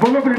Vuelvo a presentar